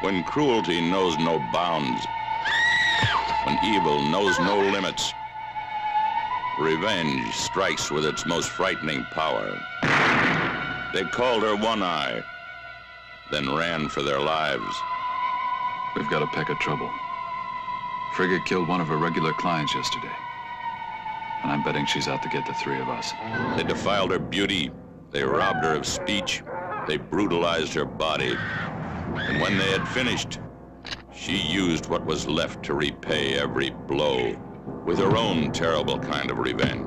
When cruelty knows no bounds, when evil knows no limits, revenge strikes with its most frightening power. They called her One Eye, then ran for their lives. We've got a peck of trouble. Frigga killed one of her regular clients yesterday. And I'm betting she's out to get the three of us. They defiled her beauty. They robbed her of speech. They brutalized her body. And when they had finished, she used what was left to repay every blow with her own terrible kind of revenge.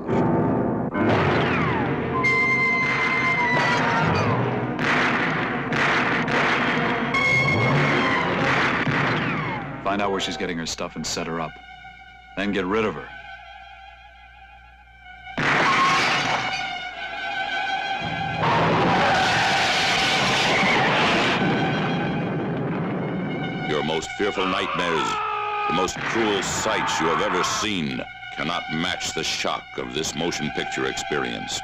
Find out where she's getting her stuff and set her up. Then get rid of her. Your most fearful nightmares, the most cruel sights you have ever seen, cannot match the shock of this motion picture experience.